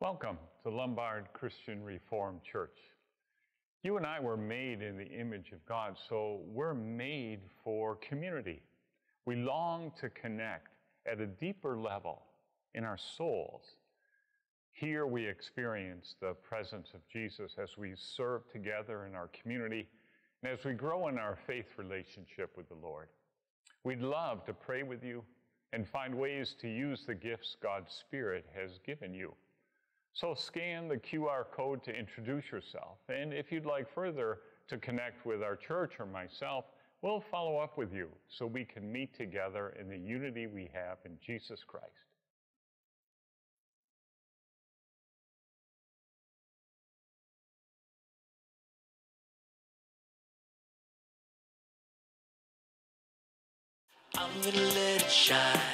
Welcome to Lombard Christian Reformed Church. You and I were made in the image of God, so we're made for community. We long to connect at a deeper level in our souls. Here we experience the presence of Jesus as we serve together in our community and as we grow in our faith relationship with the Lord. We'd love to pray with you and find ways to use the gifts God's Spirit has given you. So scan the QR code to introduce yourself. And if you'd like further to connect with our church or myself, we'll follow up with you so we can meet together in the unity we have in Jesus Christ. I'm gonna let it shine.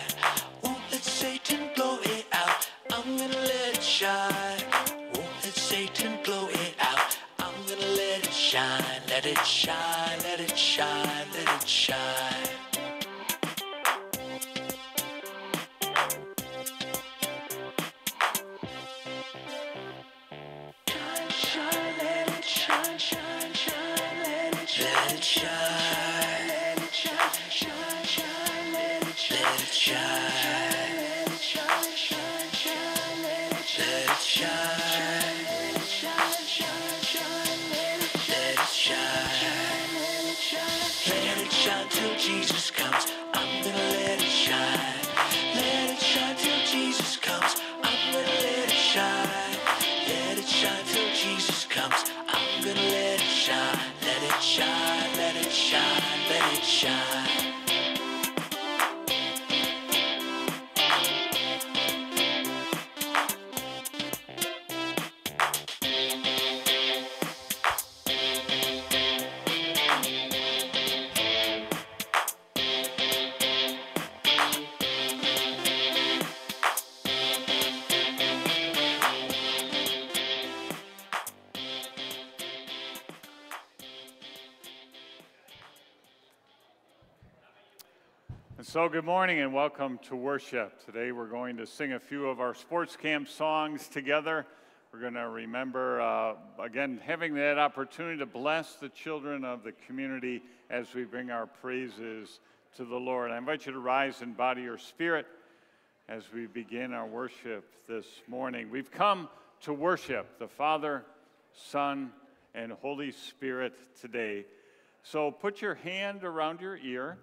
Shine. Won't let Satan blow it out. I'm gonna let it shine. Let it shine. Let it shine. Let it shine. Shine, so, good morning and welcome to worship. Today we're going to sing a few of our sports camp songs together. We're going to remember, uh, again, having that opportunity to bless the children of the community as we bring our praises to the Lord. I invite you to rise in body or spirit as we begin our worship this morning. We've come to worship the Father, Son, and Holy Spirit today. So put your hand around your ear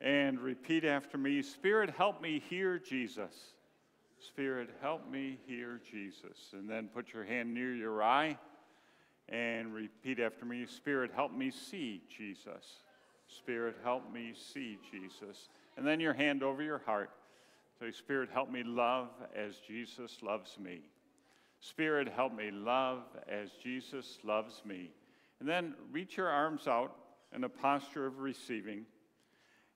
and repeat after me Spirit, help me hear Jesus. Spirit, help me hear Jesus. And then put your hand near your eye and repeat after me Spirit, help me see Jesus. Spirit, help me see Jesus. And then your hand over your heart. Say, Spirit, help me love as Jesus loves me. Spirit, help me love as Jesus loves me. And then reach your arms out in a posture of receiving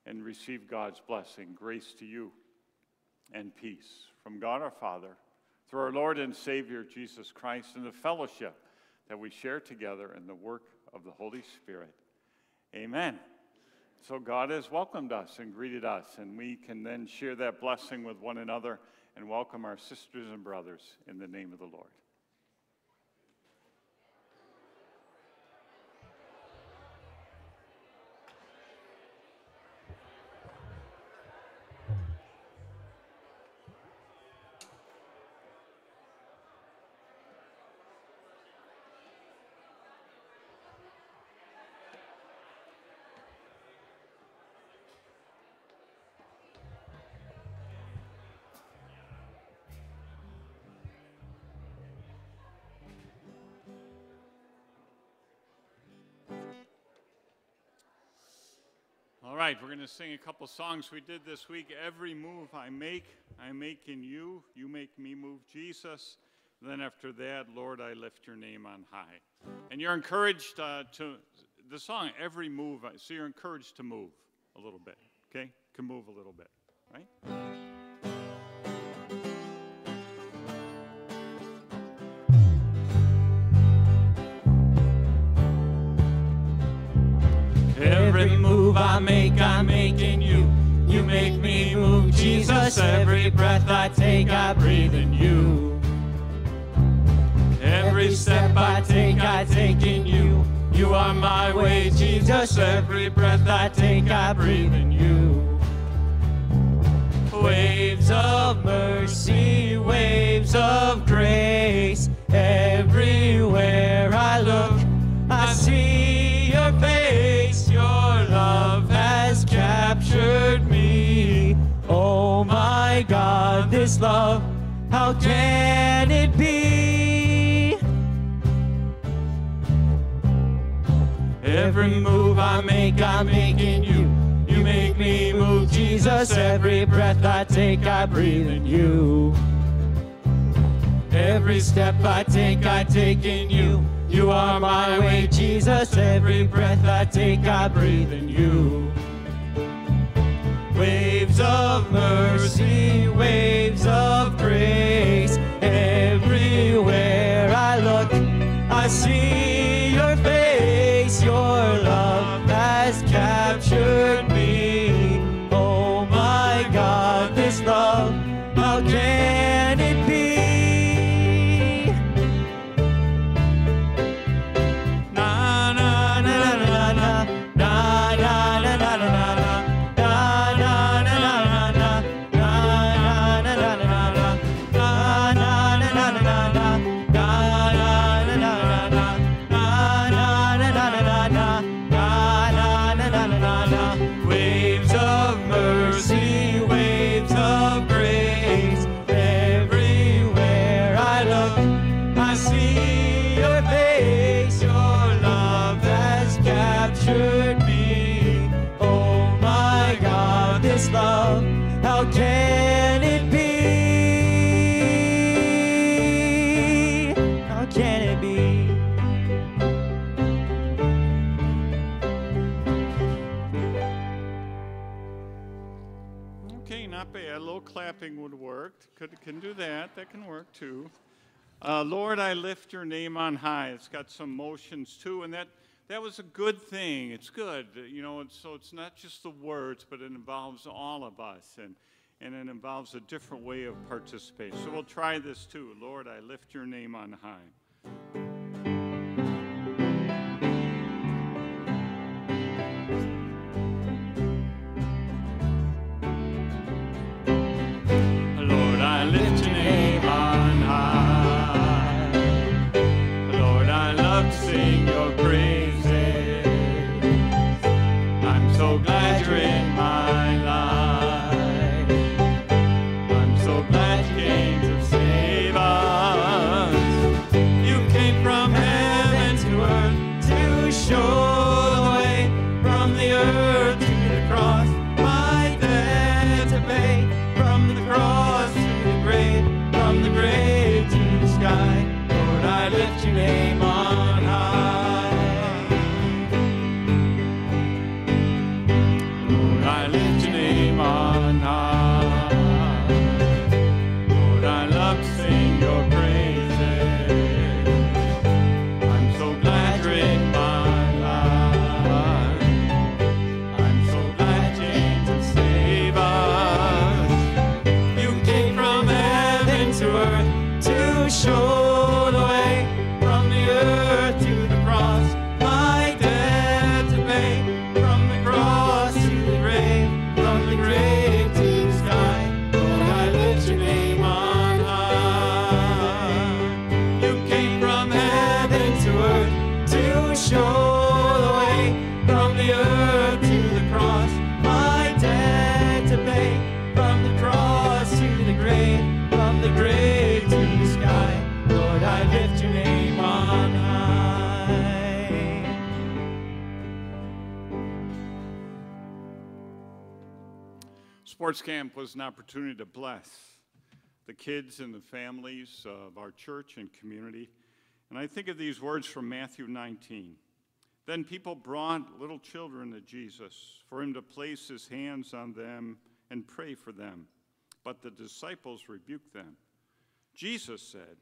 and receive God's blessing, grace to you, and peace from God our Father, through our Lord and Savior Jesus Christ, and the fellowship that we share together in the work of the Holy Spirit. Amen. So God has welcomed us and greeted us, and we can then share that blessing with one another and welcome our sisters and brothers in the name of the Lord. All right, we're going to sing a couple songs we did this week. Every move I make, I make in you. You make me move, Jesus. Then after that, Lord, I lift your name on high. And you're encouraged uh, to, the song, Every Move, so you're encouraged to move a little bit, okay? Can move a little bit, right? move I make, I'm making you. You make me move, Jesus. Every breath I take, I breathe in you. Every step I take, I take in you. You are my way, Jesus. Every breath I take, I breathe in you. Waves of mercy, waves of grace, everywhere. This love, how can it be? Every move I make, I'm making you. You make me move, Jesus. Every breath I take, I breathe in you. Every step I take, I take in you. You are my way, Jesus. Every breath I take, I breathe in you. Waves of mercy, waves of grace. Everywhere I look, I see your face. Your love has captured me. Oh my God, this love, how can Could can do that. That can work too. Uh, Lord, I lift your name on high. It's got some motions too, and that that was a good thing. It's good, you know. And so it's not just the words, but it involves all of us, and and it involves a different way of participating. So we'll try this too. Lord, I lift your name on high. Was an opportunity to bless the kids and the families of our church and community. And I think of these words from Matthew 19. Then people brought little children to Jesus for him to place his hands on them and pray for them. But the disciples rebuked them. Jesus said,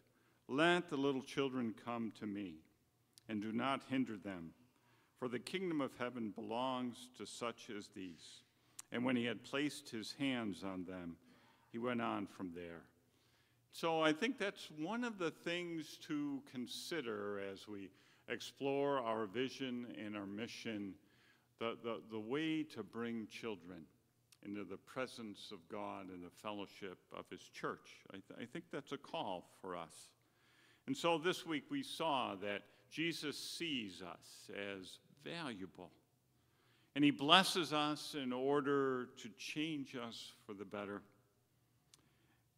Let the little children come to me, and do not hinder them, for the kingdom of heaven belongs to such as these. And when he had placed his hands on them, he went on from there. So I think that's one of the things to consider as we explore our vision and our mission, the, the, the way to bring children into the presence of God and the fellowship of His church. I, th- I think that's a call for us. And so this week we saw that Jesus sees us as valuable. And he blesses us in order to change us for the better.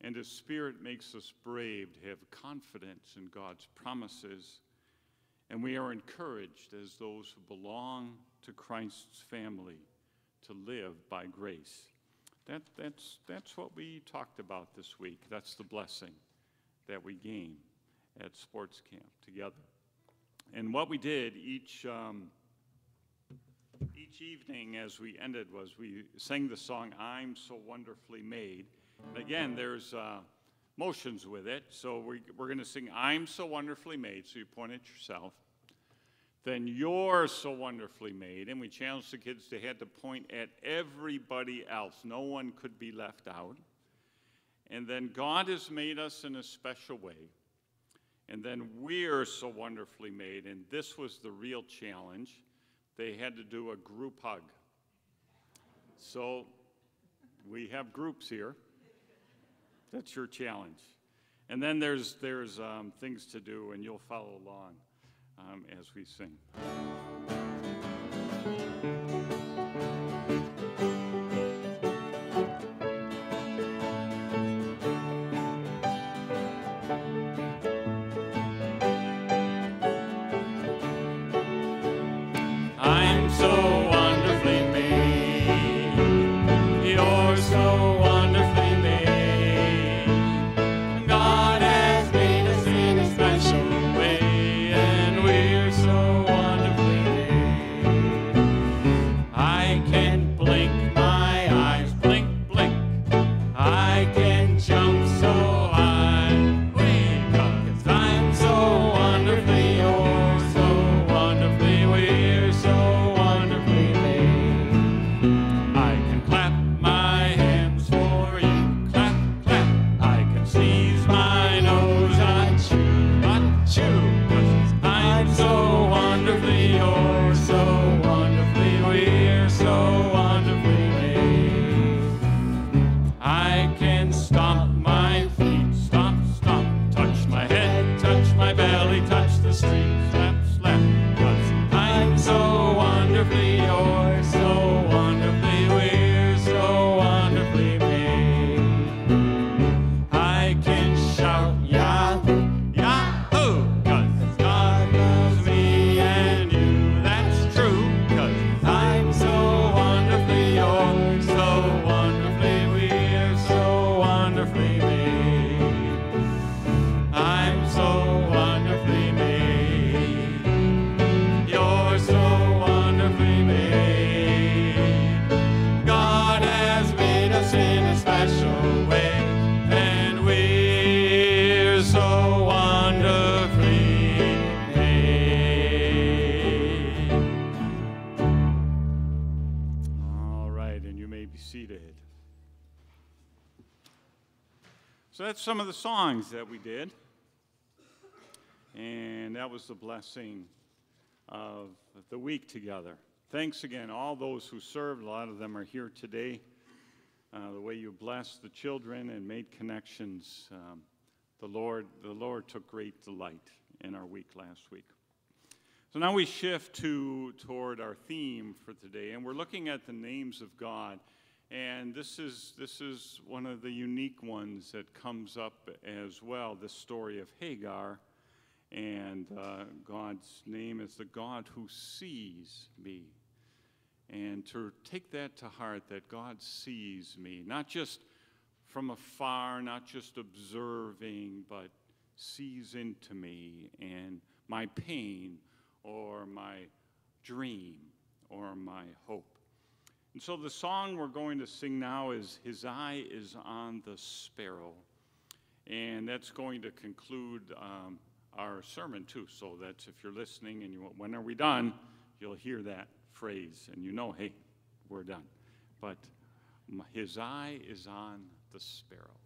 And his spirit makes us brave to have confidence in God's promises. And we are encouraged as those who belong to Christ's family to live by grace. That, that's, that's what we talked about this week. That's the blessing that we gain at sports camp together. And what we did each, um, each evening as we ended was we sang the song, I'm So Wonderfully Made. And again, there's uh, motions with it. So we, we're going to sing, I'm So Wonderfully Made. So you point at yourself. Then you're so wonderfully made. And we challenged the kids to had to point at everybody else. No one could be left out. And then God has made us in a special way. And then we're so wonderfully made. And this was the real challenge. They had to do a group hug. So we have groups here. That's your challenge. And then there's, there's um, things to do, and you'll follow along um, as we sing. That's some of the songs that we did. And that was the blessing of the week together. Thanks again, all those who served. A lot of them are here today. Uh, the way you blessed the children and made connections, um, the Lord, the Lord took great delight in our week last week. So now we shift to toward our theme for today, and we're looking at the names of God. And this is this is one of the unique ones that comes up as well. the story of Hagar, and uh, God's name is the God who sees me. And to take that to heart, that God sees me, not just from afar, not just observing, but sees into me and my pain or my dream or my hope. And so the song we're going to sing now is His Eye is on the Sparrow. And that's going to conclude um, our sermon, too. So that's if you're listening and you, want when are we done, you'll hear that phrase and you know, hey, we're done. But His eye is on the sparrow.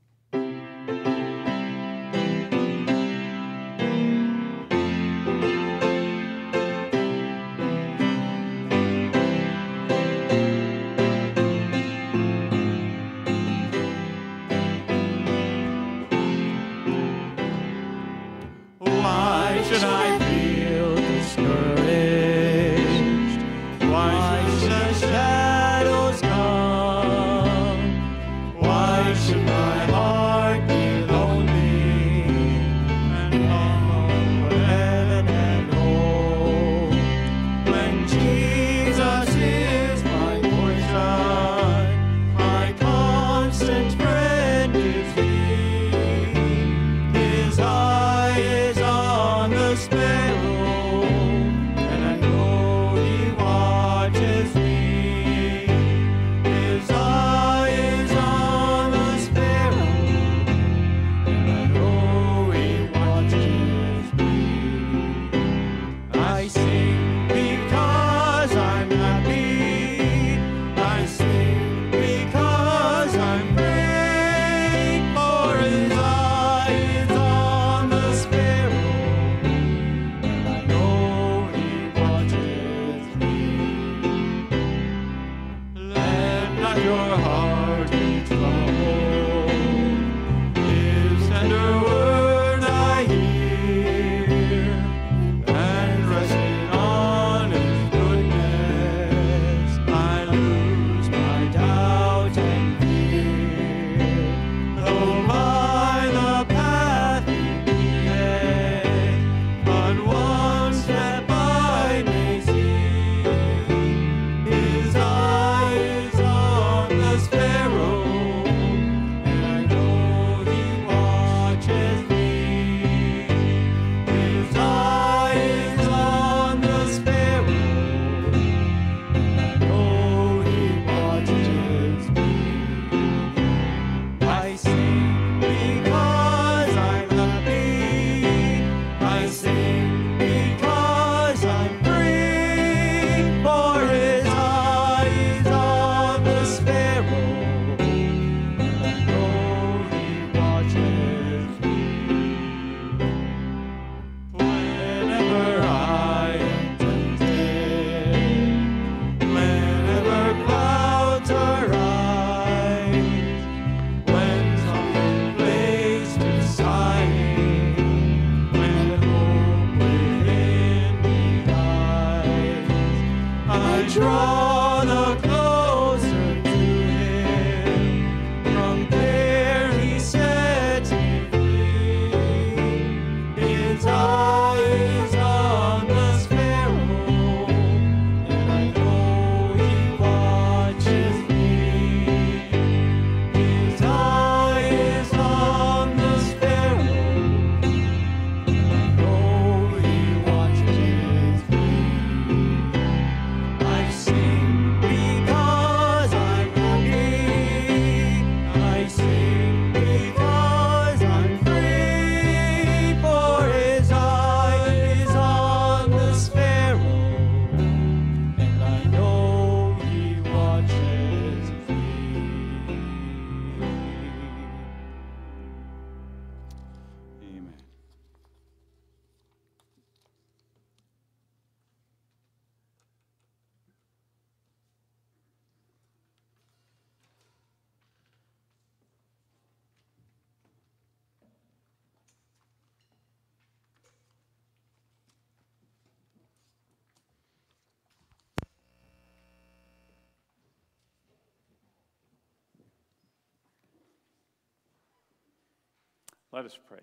Let us pray.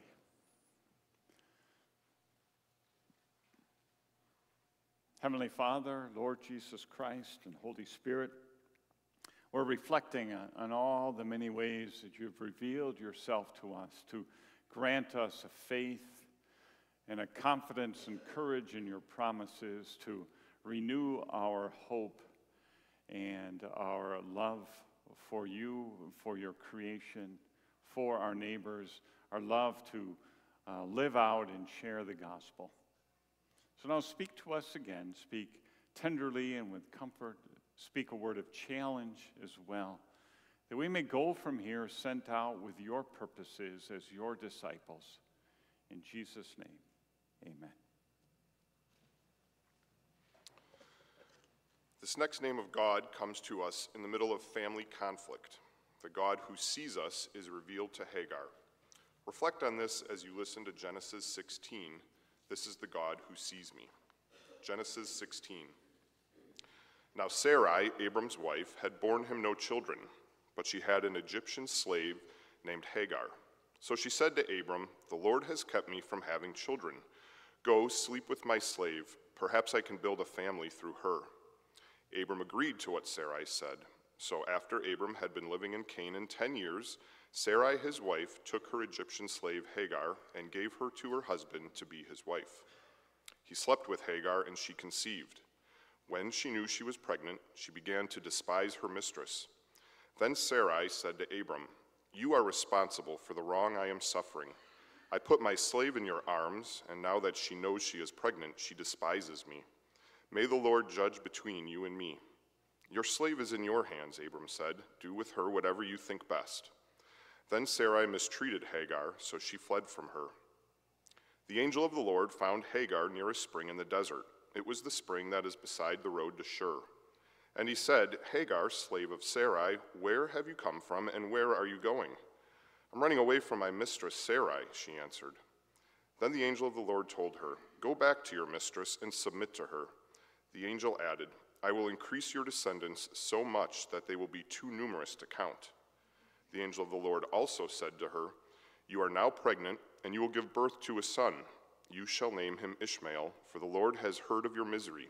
Heavenly Father, Lord Jesus Christ, and Holy Spirit, we're reflecting on, all the many ways that you've revealed yourself to us to grant us a faith and a confidence and courage in your promises to renew our hope and our love for you, for your creation, for our neighbors, our love to uh, live out and share the gospel. So now speak to us again. Speak tenderly and with comfort. Speak a word of challenge as well, that we may go from here sent out with your purposes as your disciples. In Jesus' name, amen. This next name of God comes to us in the middle of family conflict. The God who sees us is revealed to Hagar. Reflect on this as you listen to Genesis 16. This is the God who sees me. Genesis 16. Now Sarai, Abram's wife, had borne him no children, but she had an Egyptian slave named Hagar. So she said to Abram, The Lord has kept me from having children. Go, sleep with my slave. Perhaps I can build a family through her. Abram agreed to what Sarai said. So after Abram had been living in Canaan ten years, Sarai, his wife, took her Egyptian slave Hagar and gave her to her husband to be his wife. He slept with Hagar, and she conceived. When she knew she was pregnant, she began to despise her mistress. Then Sarai said to Abram, You are responsible for the wrong I am suffering. I put my slave in your arms, and now that she knows she is pregnant, she despises me. May the Lord judge between you and me. Your slave is in your hands, Abram said. Do with her whatever you think best. Then Sarai mistreated Hagar, so she fled from her. The angel of the Lord found Hagar near a spring in the desert. It was the spring that is beside the road to Shur. And he said, Hagar, slave of Sarai, where have you come from and where are you going? I'm running away from my mistress Sarai, she answered. Then the angel of the Lord told her, Go back to your mistress and submit to her. The angel added, I will increase your descendants so much that they will be too numerous to count. The angel of the Lord also said to her, You are now pregnant, and you will give birth to a son. You shall name him Ishmael, for the Lord has heard of your misery.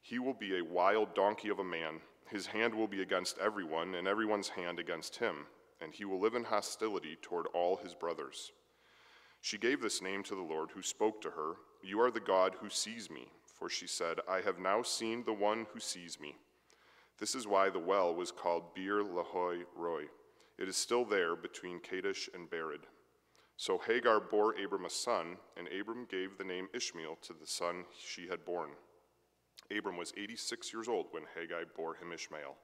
He will be a wild donkey of a man. His hand will be against everyone, and everyone's hand against him, and he will live in hostility toward all his brothers. She gave this name to the Lord who spoke to her You are the God who sees me. For she said, I have now seen the one who sees me. This is why the well was called Beer Lahai Roi. It is still there between Kadesh and Bered. So Hagar bore Abram a son, and Abram gave the name Ishmael to the son she had borne. Abram was 86 years old when Hagar bore him Ishmael.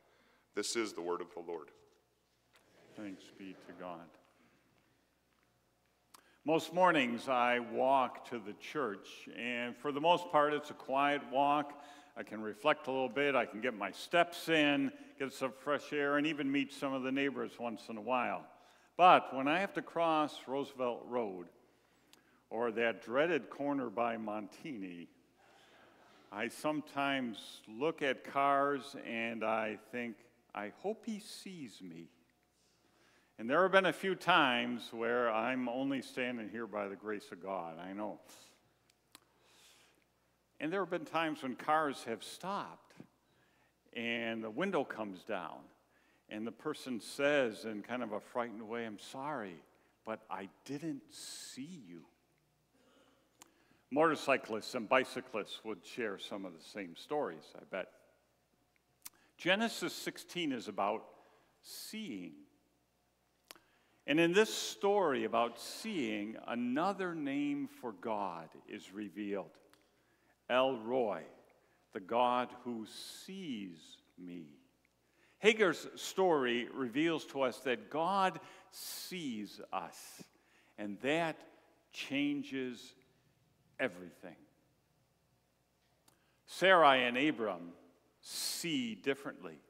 This is the word of the Lord. Thanks be to God. Most mornings I walk to the church, and for the most part, it's a quiet walk. I can reflect a little bit, I can get my steps in, get some fresh air, and even meet some of the neighbors once in a while. But when I have to cross Roosevelt Road or that dreaded corner by Montini, I sometimes look at cars and I think, I hope he sees me. And there have been a few times where I'm only standing here by the grace of God, I know. And there have been times when cars have stopped and the window comes down and the person says in kind of a frightened way, I'm sorry, but I didn't see you. Motorcyclists and bicyclists would share some of the same stories, I bet. Genesis 16 is about seeing. And in this story about seeing, another name for God is revealed El Roi, the God who sees me. Hagar's story reveals to us that God sees us, and that changes everything. Sarai and Abram see differently.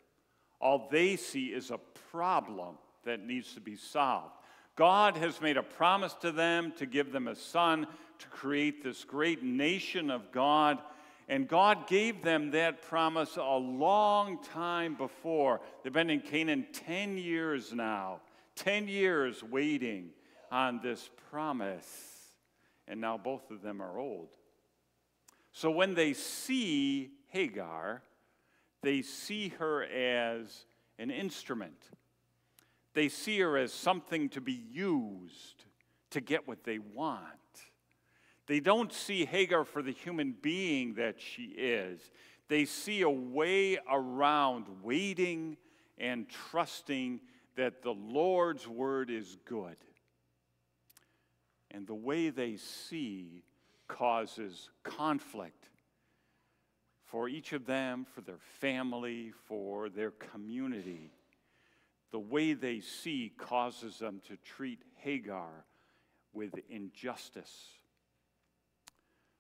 All they see is a problem that needs to be solved. God has made a promise to them to give them a son to create this great nation of God. And God gave them that promise a long time before. They've been in Canaan 10 years now, 10 years waiting on this promise. And now both of them are old. So when they see Hagar, they see her as an instrument. They see her as something to be used to get what they want. They don't see Hagar for the human being that she is. They see a way around waiting and trusting that the Lord's word is good. And the way they see causes conflict for each of them, for their family, for their community. The way they see causes them to treat Hagar with injustice.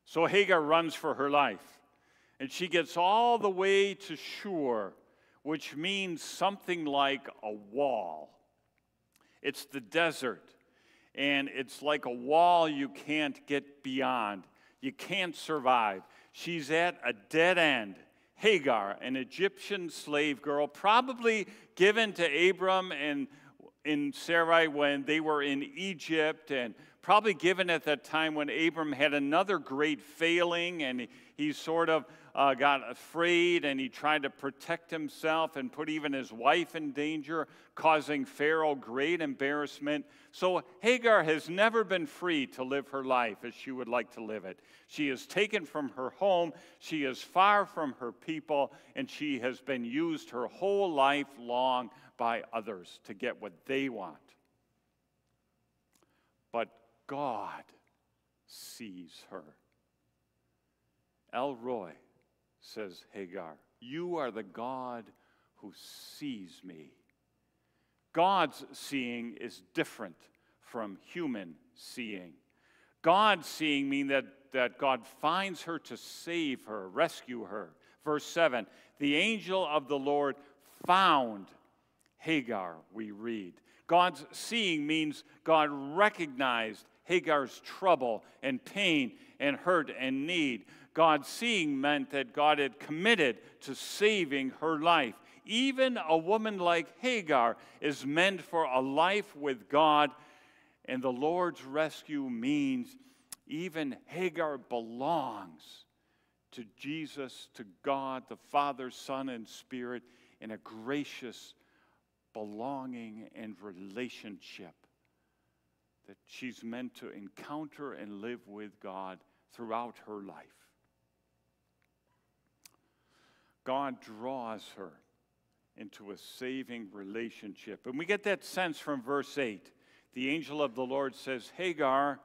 So Hagar runs for her life, and she gets all the way to Shur, which means something like a wall. It's the desert, and it's like a wall you can't get beyond. You can't survive. She's at a dead end. Hagar, an Egyptian slave girl, probably given to Abram and in Sarai when they were in Egypt, and probably given at that time when Abram had another great failing and he, he sort of uh, got afraid and he tried to protect himself and put even his wife in danger, causing Pharaoh great embarrassment. So Hagar has never been free to live her life as she would like to live it. She is taken from her home, she is far from her people, and she has been used her whole life long by others to get what they want. God sees her. El Roi, says Hagar, you are the God who sees me. God's seeing is different from human seeing. God's seeing means that, that God finds her to save her, rescue her. Verse 7 The angel of the Lord found Hagar, we read. God's seeing means God recognized Hagar's trouble and pain and hurt and need. God seeing meant that God had committed to saving her life. Even a woman like Hagar is meant for a life with God, and the Lord's rescue means even Hagar belongs to Jesus, to God, the Father, Son, and Spirit in a gracious belonging and relationship that she's meant to encounter and live with God throughout her life. God draws her into a saving relationship. And we get that sense from verse 8. The angel of the Lord says, Hagar,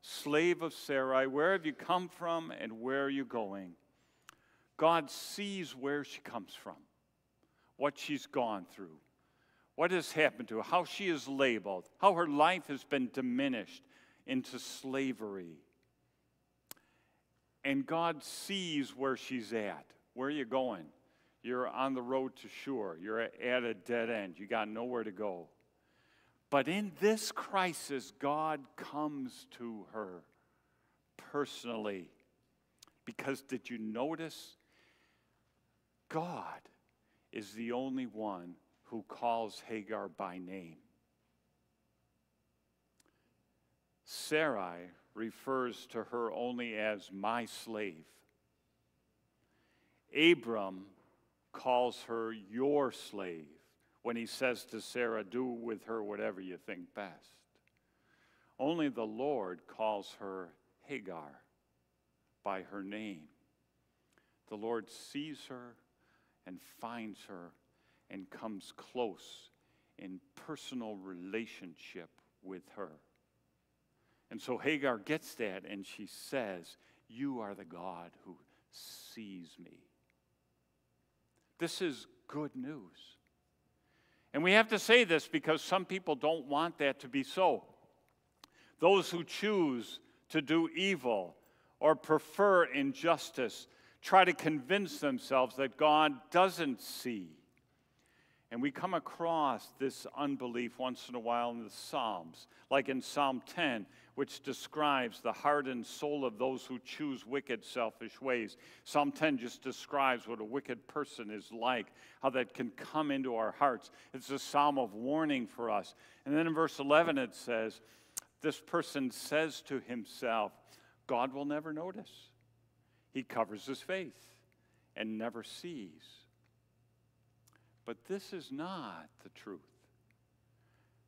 slave of Sarai, where have you come from and where are you going? God sees where she comes from, what she's gone through, what has happened to her, how she is labeled, how her life has been diminished into slavery. And God sees where she's at. Where are you going? You're on the road to Shur. You're at a dead end. You got nowhere to go. But in this crisis, God comes to her personally. Because did you notice? God is the only one who calls Hagar by name. Sarai refers to her only as my slave. Abram calls her your slave when he says to Sarah, Do with her whatever you think best. Only the Lord calls her Hagar by her name. The Lord sees her and finds her and comes close in personal relationship with her. And so Hagar gets that and she says, You are the God who sees me. This is good news. And we have to say this because some people don't want that to be so. Those who choose to do evil or prefer injustice try to convince themselves that God doesn't see. And we come across this unbelief once in a while in the Psalms, like in Psalm 10, which describes the hardened soul of those who choose wicked, selfish ways. Psalm 10 just describes what a wicked person is like, how that can come into our hearts. It's a psalm of warning for us. And then in verse 11 it says, This person says to himself, God will never notice. He covers his face and never sees. But this is not the truth.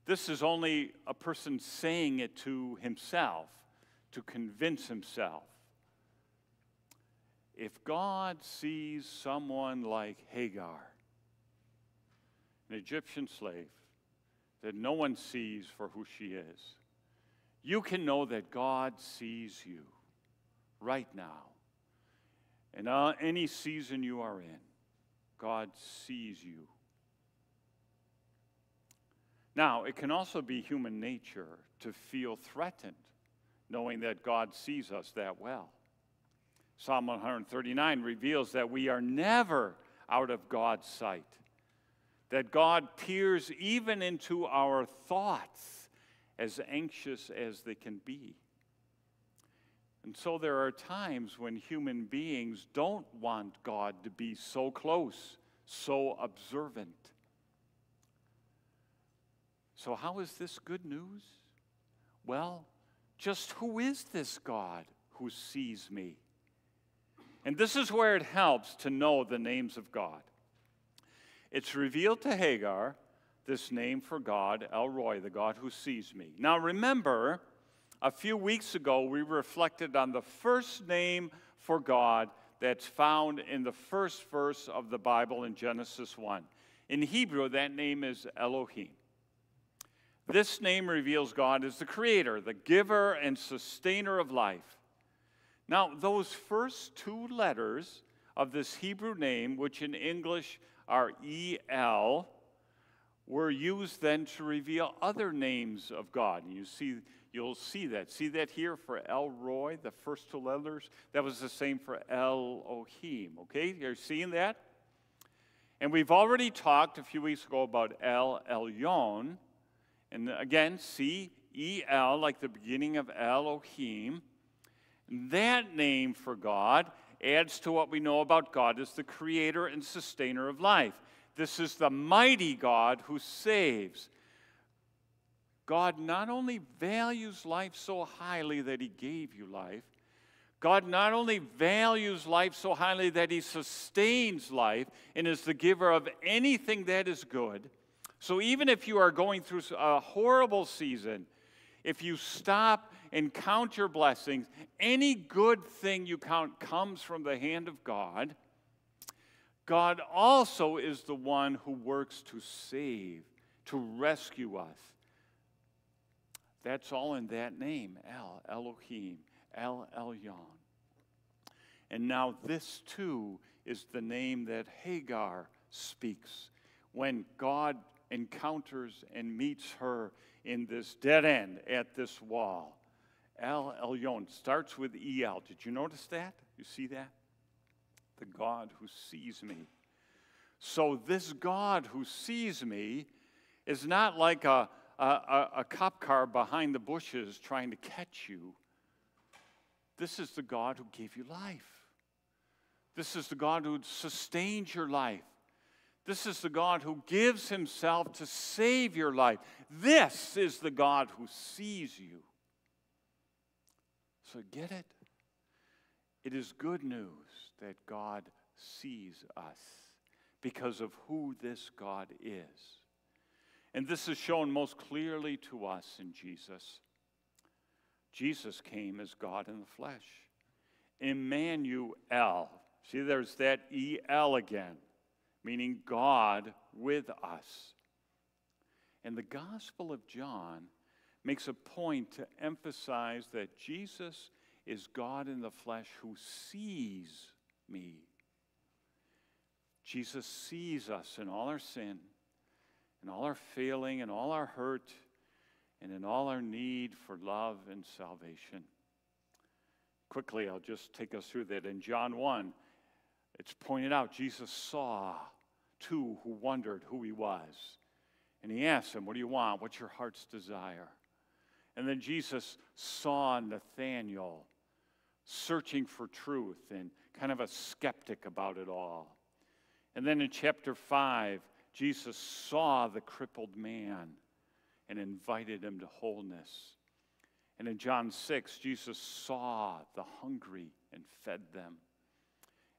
This is only a person saying it to himself, to convince himself. If God sees someone like Hagar, an Egyptian slave that no one sees for who she is, you can know that God sees you right now. And uh, any season you are in, God sees you now, it can also be human nature to feel threatened, knowing that God sees us that well. Psalm 139 reveals that we are never out of God's sight, that God peers even into our thoughts, as anxious as they can be. And so there are times when human beings don't want God to be so close, so observant. So, how is this good news? Well, just who is this God who sees me? And this is where it helps to know the names of God. It's revealed to Hagar, this name for God, El Roi, the God who sees me. Now, remember, a few weeks ago, we reflected on the first name for God that's found in the first verse of the Bible in Genesis 1. In Hebrew, that name is Elohim. This name reveals God as the creator, the giver and sustainer of life. Now, those first two letters of this Hebrew name, which in English are EL, were used then to reveal other names of God. And you see, you'll see that. See that here for El Roi, the first two letters? That was the same for Elohim. Okay, you're seeing that? And we've already talked a few weeks ago about El Elyon, and again, C E L, like the beginning of Elohim. That name for God adds to what we know about God as the creator and sustainer of life. This is the mighty God who saves. God not only values life so highly that he gave you life, God not only values life so highly that he sustains life and is the giver of anything that is good, so even if you are going through a horrible season, if you stop and count your blessings, any good thing you count comes from the hand of God. God also is the one who works to save, to rescue us. That's all in that name, El, Elohim, El Elyon. And now this too is the name that Hagar speaks when God encounters and meets her in this dead end at this wall. El Elyon starts with El. Did you notice that? You see that? The God who sees me. So, this God who sees me is not like a, a, a, cop car behind the bushes trying to catch you. This is the God who gave you life. This is the God who sustains your life. This is the God who gives himself to save your life. This is the God who sees you. So get it? It is good news that God sees us because of who this God is. And this is shown most clearly to us in Jesus. Jesus came as God in the flesh. Emmanuel, See, there's that EL again, meaning God with us. And the Gospel of John makes a point to emphasize that Jesus is God in the flesh who sees me. Jesus sees us in all our sin, in all our failing, and all our hurt, and in all our need for love and salvation. Quickly, I'll just take us through that. In John 1, it's pointed out Jesus saw two who wondered who he was. And he asked them, What do you want? What's your heart's desire? And then Jesus saw Nathanael searching for truth and kind of a skeptic about it all. And then in chapter 5, Jesus saw the crippled man and invited him to wholeness. And in John 6, Jesus saw the hungry and fed them.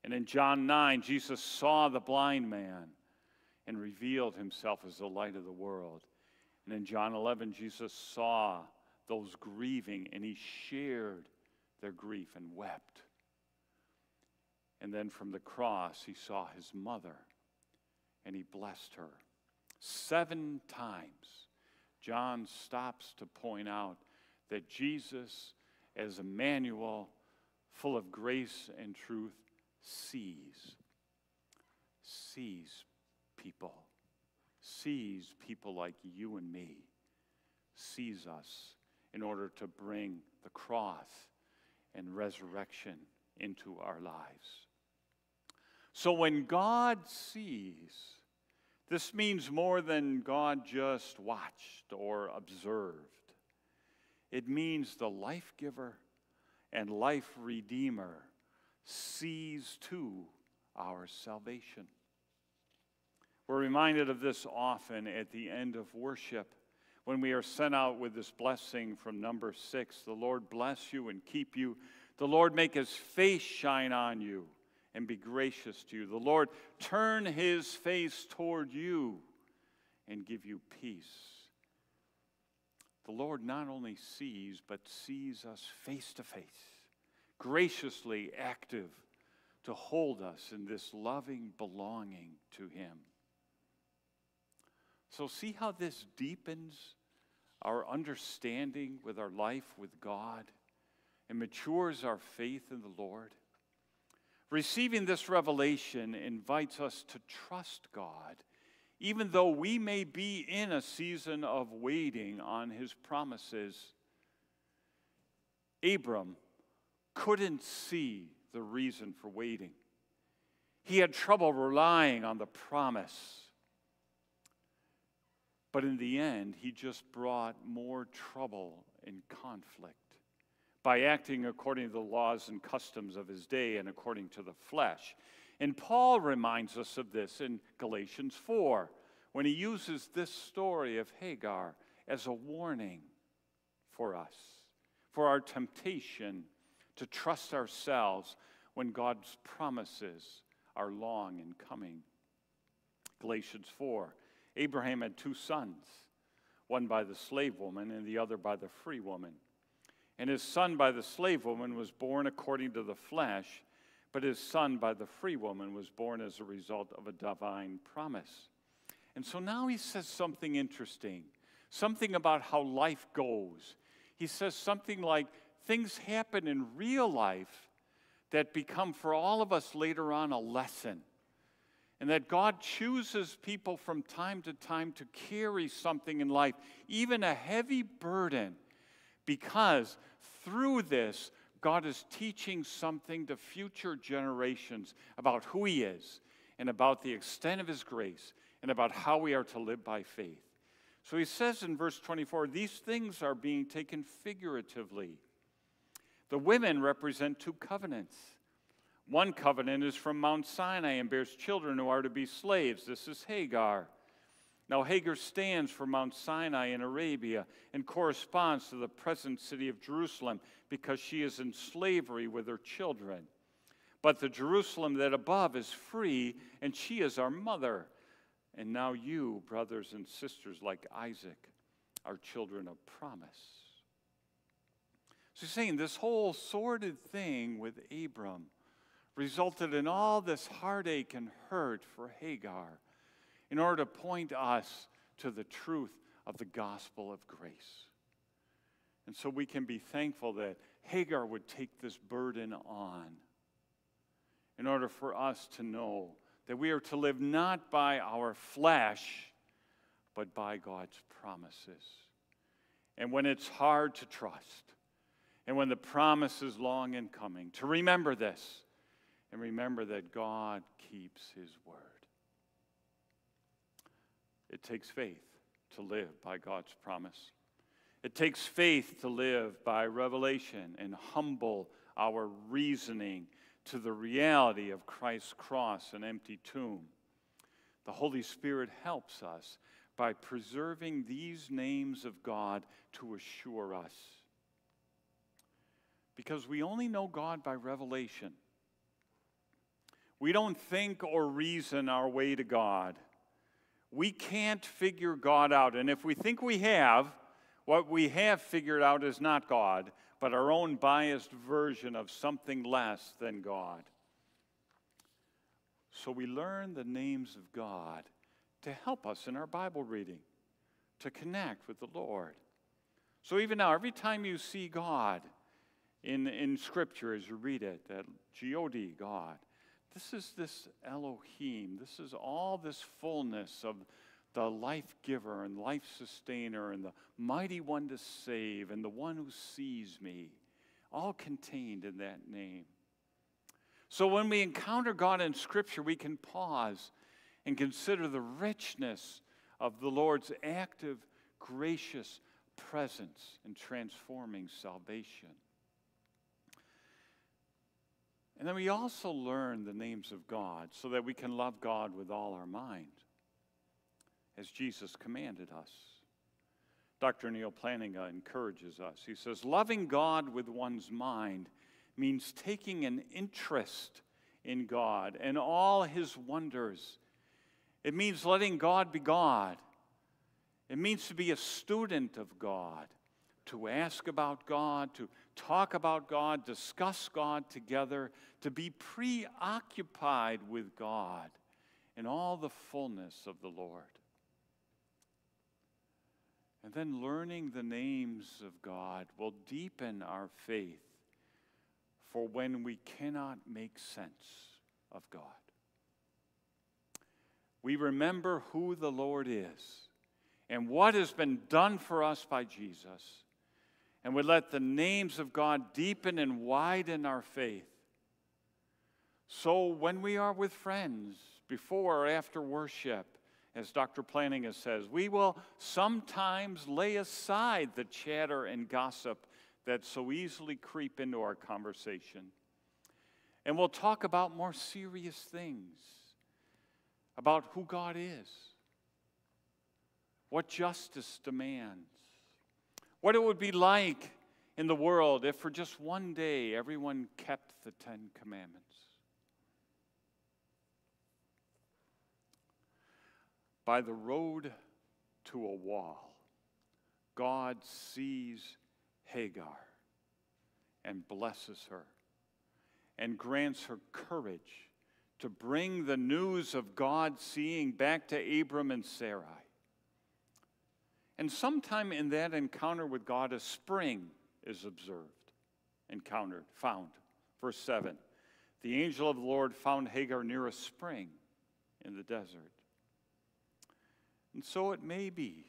And in John 9, Jesus saw the blind man and revealed himself as the light of the world. And in John 11, Jesus saw those grieving and he shared their grief and wept. And then from the cross, he saw his mother and he blessed her. Seven times, John stops to point out that Jesus, as Emmanuel, full of grace and truth, sees, sees people, sees people like you and me, sees us in order to bring the cross and resurrection into our lives. So when God sees, this means more than God just watched or observed. It means the life giver and life redeemer sees to our salvation. We're reminded of this often at the end of worship when we are sent out with this blessing from number six the Lord bless you and keep you. The Lord make his face shine on you and be gracious to you. The Lord turn his face toward you and give you peace. The Lord not only sees, but sees us face to face graciously active to hold us in this loving belonging to Him. So, see how this deepens our understanding with our life with God and matures our faith in the Lord? Receiving this revelation invites us to trust God, even though we may be in a season of waiting on His promises. Abram couldn't see the reason for waiting. He had trouble relying on the promise. But in the end, he just brought more trouble and conflict by acting according to the laws and customs of his day and according to the flesh. And Paul reminds us of this in Galatians 4 when he uses this story of Hagar as a warning for us, for our temptation to trust ourselves when God's promises are long in coming. Galatians 4 Abraham had two sons, one by the slave woman and the other by the free woman. And his son by the slave woman was born according to the flesh, but his son by the free woman was born as a result of a divine promise. And so now he says something interesting, something about how life goes. He says something like things happen in real life that become for all of us later on a lesson. And that God chooses people from time to time to carry something in life, even a heavy burden, because through this, God is teaching something to future generations about who He is and about the extent of His grace and about how we are to live by faith. So He says in verse 24, these things are being taken figuratively. The women represent two covenants. One covenant is from Mount Sinai and bears children who are to be slaves. This is Hagar. Now, Hagar stands for Mount Sinai in Arabia and corresponds to the present city of Jerusalem because she is in slavery with her children. But the Jerusalem that above is free, and she is our mother. And now, you, brothers and sisters like Isaac, are children of promise. So, he's saying this whole sordid thing with Abram resulted in all this heartache and hurt for Hagar in order to point us to the truth of the gospel of grace. And so we can be thankful that Hagar would take this burden on in order for us to know that we are to live not by our flesh, but by God's promises. And when it's hard to trust, and when the promise is long in coming, to remember this and remember that God keeps his word. It takes faith to live by God's promise. It takes faith to live by revelation and humble our reasoning to the reality of Christ's cross and empty tomb. The Holy Spirit helps us by preserving these names of God to assure us. Because we only know God by revelation. We don't think or reason our way to God. We can't figure God out. And if we think we have, what we have figured out is not God, but our own biased version of something less than God. So we learn the names of God to help us in our Bible reading, to connect with the Lord. So even now, every time you see God in, in Scripture as you read it, that G O D, God, this is this Elohim. This is all this fullness of the life giver and life sustainer and the mighty one to save and the one who sees me, all contained in that name. So when we encounter God in Scripture, we can pause and consider the richness of the Lord's active, gracious presence in transforming salvation. And then we also learn the names of God so that we can love God with all our mind, as Jesus commanded us. Dr. Neal Plantinga encourages us. He says, Loving God with one's mind means taking an interest in God and all his wonders. It means letting God be God. It means to be a student of God, to ask about God, to talk about God, discuss God together, to be preoccupied with God in all the fullness of the Lord. And then learning the names of God will deepen our faith for when we cannot make sense of God. We remember who the Lord is and what has been done for us by Jesus and we let the names of God deepen and widen our faith. So when we are with friends, before or after worship, as Dr. Plantinga says, we will sometimes lay aside the chatter and gossip that so easily creep into our conversation. And we'll talk about more serious things about who God is, what justice demands, what it would be like in the world if for just one day everyone kept the Ten Commandments. By the road to a wall, God sees Hagar and blesses her and grants her courage to bring the news of God seeing back to Abram and Sarai. And sometime in that encounter with God, a spring is observed, encountered, found. Verse 7 The angel of the Lord found Hagar near a spring in the desert. And so it may be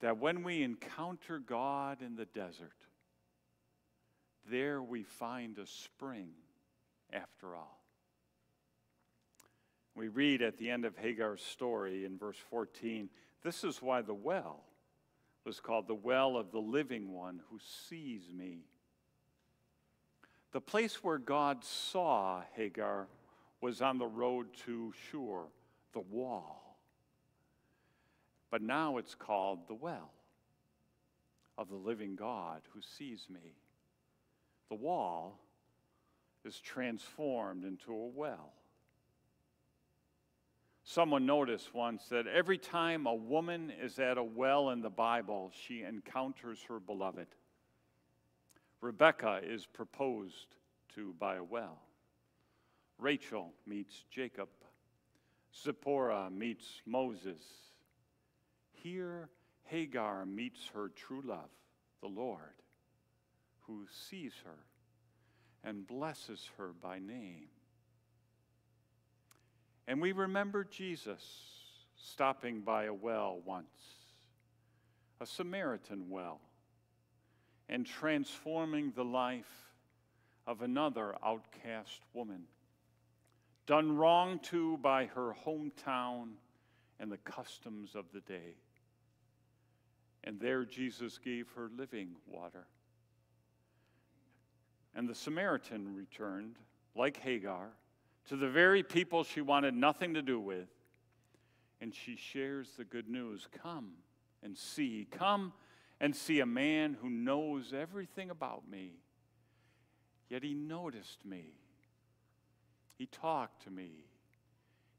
that when we encounter God in the desert, there we find a spring after all. We read at the end of Hagar's story in verse 14 this is why the well was called the well of the living one who sees me. The place where God saw Hagar was on the road to Shur, the wall. But now it's called the well of the living God who sees me. The wall is transformed into a well. Someone noticed once that every time a woman is at a well in the Bible, she encounters her beloved. Rebecca is proposed to by a well. Rachel meets Jacob. Zipporah meets Moses. Here, Hagar meets her true love, the Lord, who sees her and blesses her by name. And we remember Jesus stopping by a well once, a Samaritan well, and transforming the life of another outcast woman, done wrong to by her hometown and the customs of the day. And there Jesus gave her living water. And the Samaritan returned, like Hagar, to the very people she wanted nothing to do with. And she shares the good news come and see. Come and see a man who knows everything about me. Yet he noticed me. He talked to me.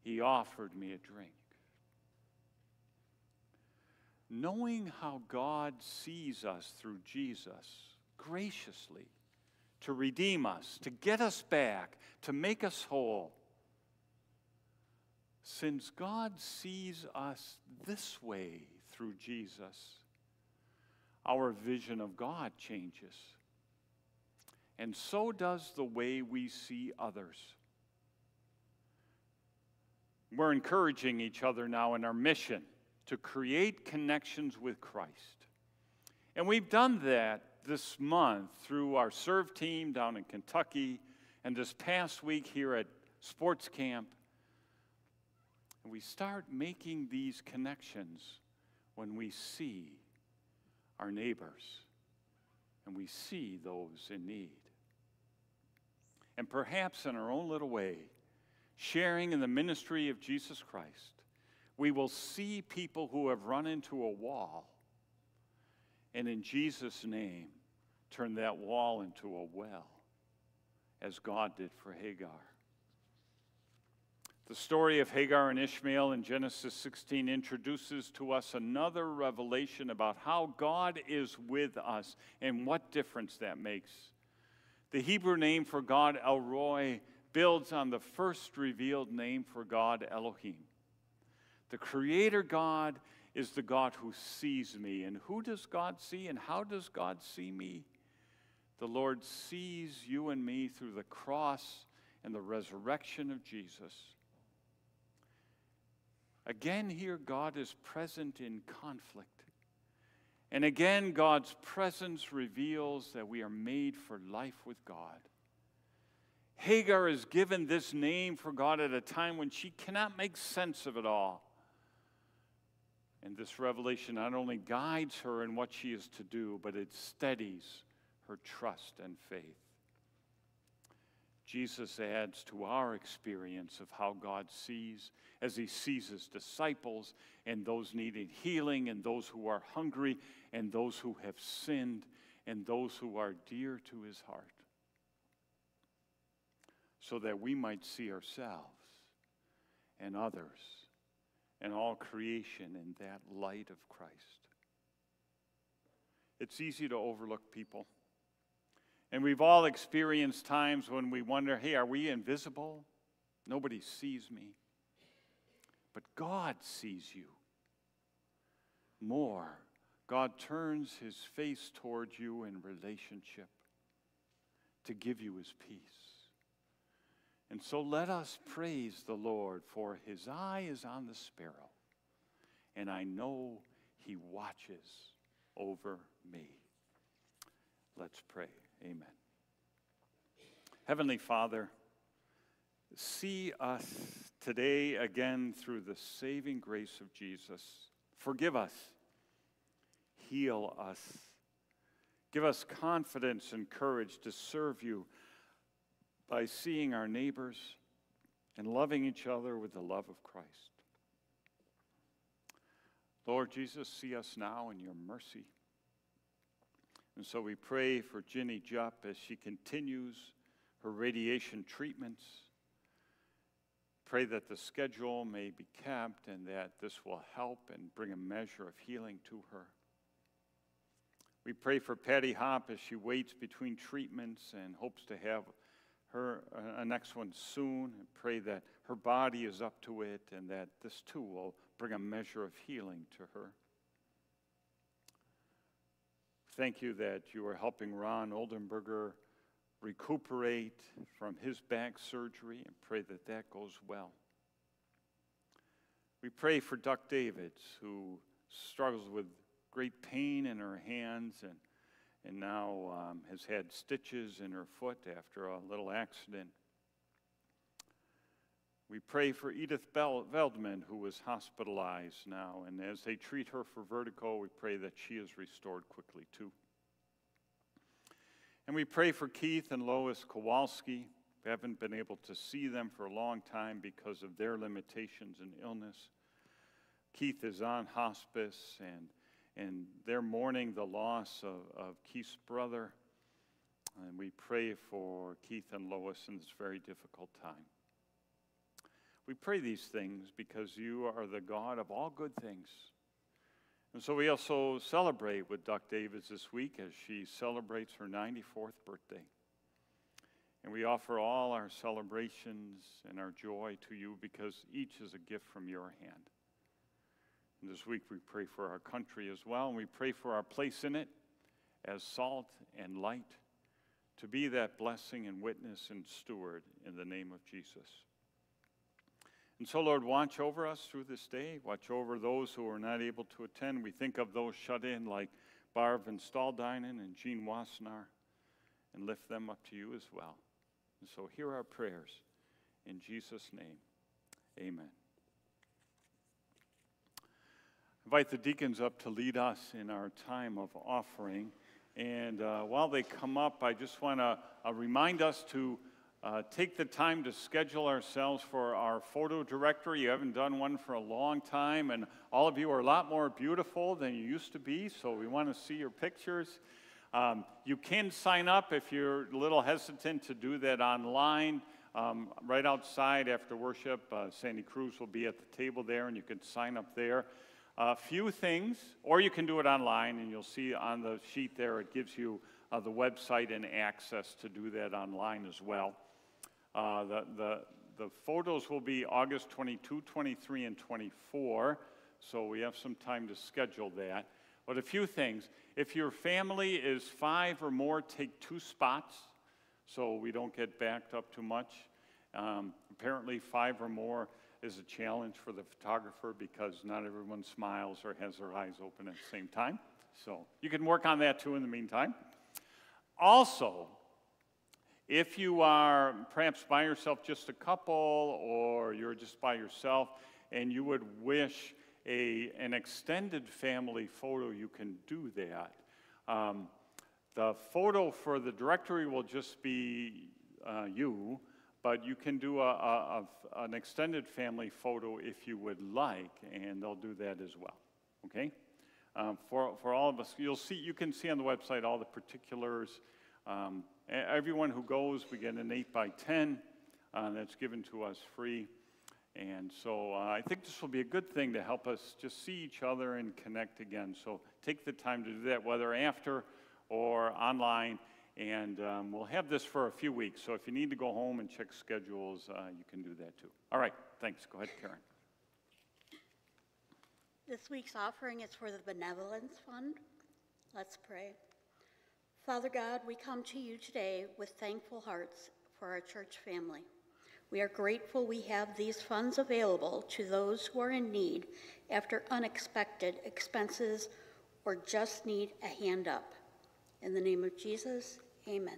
He offered me a drink. Knowing how God sees us through Jesus graciously to redeem us, to get us back, to make us whole. Since God sees us this way through Jesus, our vision of God changes. And so does the way we see others. We're encouraging each other now in our mission to create connections with Christ. And we've done that this month through our serve team down in Kentucky and this past week here at sports camp. And we start making these connections when we see our neighbors and we see those in need. And perhaps in our own little way, sharing in the ministry of Jesus Christ, we will see people who have run into a wall and in Jesus' name, turn that wall into a well, as God did for Hagar. The story of Hagar and Ishmael in Genesis 16 introduces to us another revelation about how God is with us and what difference that makes. The Hebrew name for God, El Roi, builds on the first revealed name for God, Elohim. The Creator God is the God who sees me. And who does God see and how does God see me? The Lord sees you and me through the cross and the resurrection of Jesus. Again, here, God is present in conflict. And again, God's presence reveals that we are made for life with God. Hagar is given this name for God at a time when she cannot make sense of it all. And this revelation not only guides her in what she is to do, but it steadies her trust and faith. Jesus adds to our experience of how God sees as he sees his disciples and those needing healing and those who are hungry and those who have sinned and those who are dear to his heart. So that we might see ourselves and others and all creation in that light of Christ. It's easy to overlook people. And we've all experienced times when we wonder hey, are we invisible? Nobody sees me. But God sees you more. God turns his face towards you in relationship to give you his peace. And so let us praise the Lord, for his eye is on the sparrow, and I know he watches over me. Let's pray. Amen. Heavenly Father, see us today again through the saving grace of Jesus. Forgive us, heal us, give us confidence and courage to serve you by seeing our neighbors and loving each other with the love of Christ. Lord Jesus, see us now in your mercy. And so we pray for Ginny Jupp as she continues her radiation treatments. Pray that the schedule may be kept and that this will help and bring a measure of healing to her. We pray for Patty Hop as she waits between treatments and hopes to have her uh, a next one soon. And pray that her body is up to it and that this too will bring a measure of healing to her. Thank you that you are helping Ron Oldenburger recuperate from his back surgery and pray that that goes well. We pray for Duck Davids, who struggles with great pain in her hands and, and now um, has had stitches in her foot after a little accident. We pray for Edith Veldman, who was hospitalized now, and as they treat her for vertigo, we pray that she is restored quickly too. And we pray for Keith and Lois Kowalski. We haven't been able to see them for a long time because of their limitations and illness. Keith is on hospice, and, and they're mourning the loss of, of Keith's brother. And we pray for Keith and Lois in this very difficult time. We pray these things because you are the God of all good things. And so we also celebrate with Duck Davids this week as she celebrates her 94th birthday. And we offer all our celebrations and our joy to you because each is a gift from your hand. And this week we pray for our country as well, and we pray for our place in it as salt and light to be that blessing and witness and steward in the name of Jesus. And so, Lord, watch over us through this day. Watch over those who are not able to attend. We think of those shut in like Barb and Staldinen and Jean Wassenaar and lift them up to you as well. And so, hear our prayers. In Jesus' name, amen. Invite the deacons up to lead us in our time of offering. And uh, while they come up, I just want to uh, remind us to uh, take the time to schedule ourselves for our photo directory. You haven't done one for a long time, and all of you are a lot more beautiful than you used to be, so we want to see your pictures. Um, you can sign up if you're a little hesitant to do that online. Um, right outside after worship, uh, Sandy Cruz will be at the table there, and you can sign up there. A few things, or you can do it online, and you'll see on the sheet there, it gives you uh, the website and access to do that online as well. Uh, the, the, the photos will be August 22, 23, and 24, so we have some time to schedule that. But a few things. If your family is five or more, take two spots so we don't get backed up too much. Um, apparently, five or more is a challenge for the photographer because not everyone smiles or has their eyes open at the same time. So you can work on that too in the meantime. Also, if you are perhaps by yourself, just a couple, or you're just by yourself, and you would wish a, an extended family photo, you can do that. Um, the photo for the directory will just be uh, you, but you can do a, a, a, an extended family photo if you would like, and they'll do that as well. Okay? Um, for, for all of us, you'll see, you can see on the website all the particulars. Um, Everyone who goes, we get an 8 by 10 uh, that's given to us free. And so uh, I think this will be a good thing to help us just see each other and connect again. So take the time to do that, whether after or online. And um, we'll have this for a few weeks. So if you need to go home and check schedules, uh, you can do that too. All right, thanks. Go ahead, Karen. This week's offering is for the Benevolence Fund. Let's pray. Father God, we come to you today with thankful hearts for our church family. We are grateful we have these funds available to those who are in need after unexpected expenses or just need a hand up. In the name of Jesus, amen.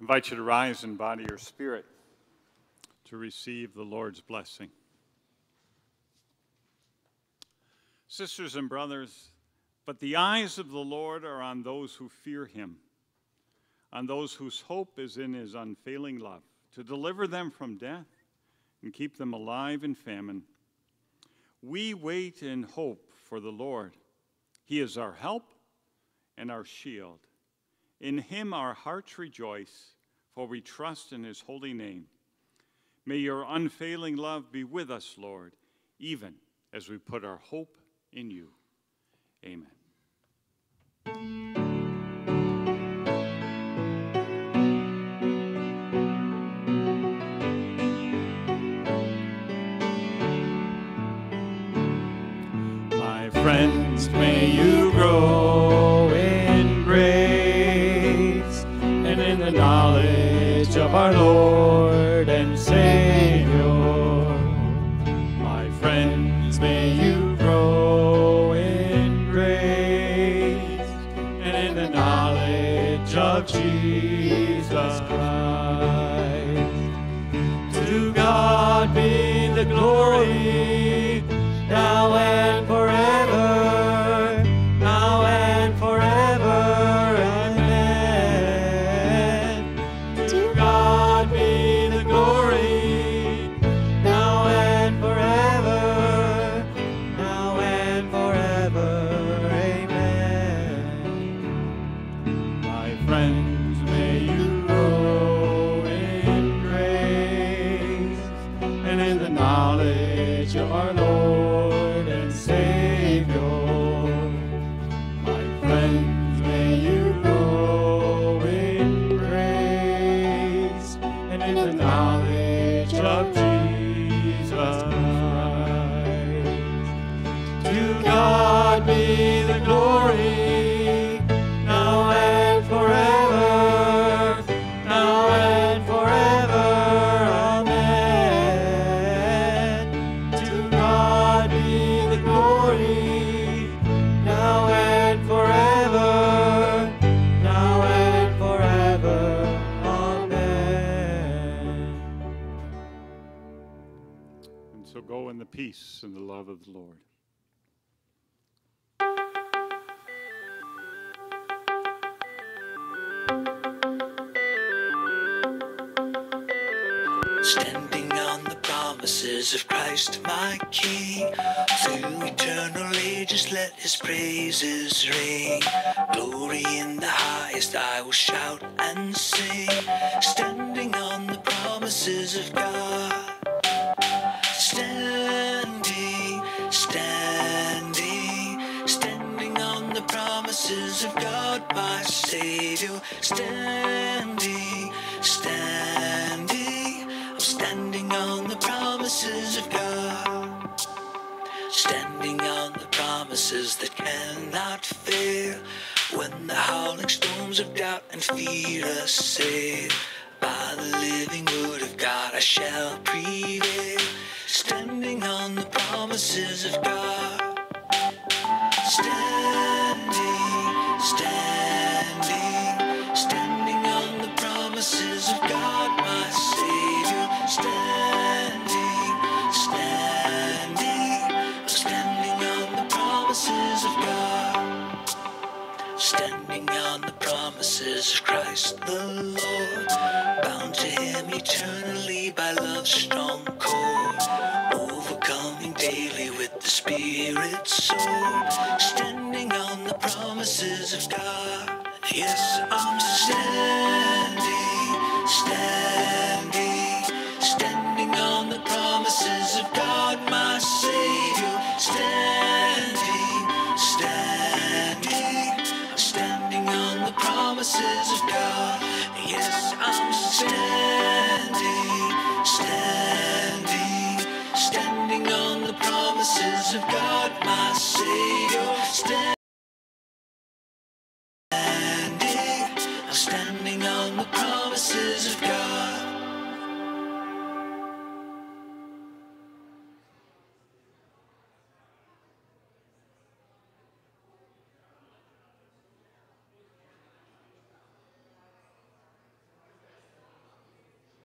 Invite you to rise in body or spirit to receive the Lord's blessing. Sisters and brothers, but the eyes of the Lord are on those who fear him, on those whose hope is in his unfailing love, to deliver them from death and keep them alive in famine. We wait in hope for the Lord. He is our help and our shield. In him our hearts rejoice, for we trust in his holy name. May your unfailing love be with us, Lord, even as we put our hope in you. Amen. of our Lord. Ages let his praises ring. Glory in the highest I will shout and sing. Standing on the promises of God. Standing, standing, standing on the promises of God, my Savior. Standing, standing, I'm standing on the promises of God. Promises that cannot fail. When the howling storms of doubt and fear assail, by the living word of God I shall prevail. Standing on the promises of God. Standing, standing, standing on the promises of God, my Savior. Standing, Standing on the promises of Christ the Lord, bound to Him eternally by love's strong cord, overcoming daily with the Spirit's sword. Standing on the promises of God, yes, I'm standing, standing, standing on the promises promises of God. Yes, I'm standing, standing, standing on the promises of God, my Savior. Standing, I'm standing on the promises of God.